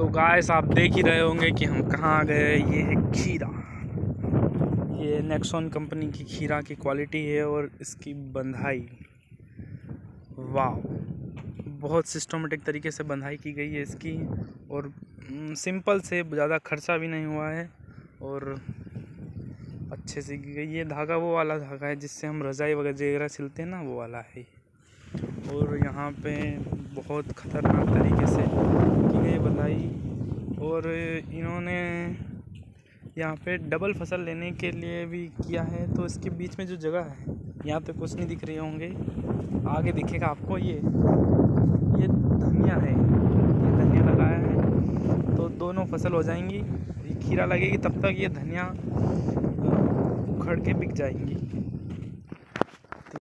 तो गाइस आप देख ही रहे होंगे कि हम कहाँ गए। ये है खीरा। ये नेक्सॉन कंपनी की खीरा की क्वालिटी है और इसकी बंधाई। वाह बहुत सिस्टमेटिक तरीके से बंधाई की गई है इसकी और सिंपल से ज़्यादा खर्चा भी नहीं हुआ है और अच्छे से की गई। ये धागा वो वाला धागा है जिससे हम रज़ाई वगैरह सिलते हैं ना, वो वाला है। और यहाँ पे बहुत ख़तरनाक तरीके से बंधाई और इन्होंने यहाँ पे डबल फ़सल लेने के लिए भी किया है तो इसके बीच में जो जगह है, यहाँ पे कुछ नहीं दिख रहे होंगे। आगे दिखेगा आपको ये। ये धनिया है। ये धनिया लगाया है। तो दोनों फ़सल हो जाएँगी। खीरा लगेगी, तब तक ये धनिया उखड़ के बिक जाएँगी।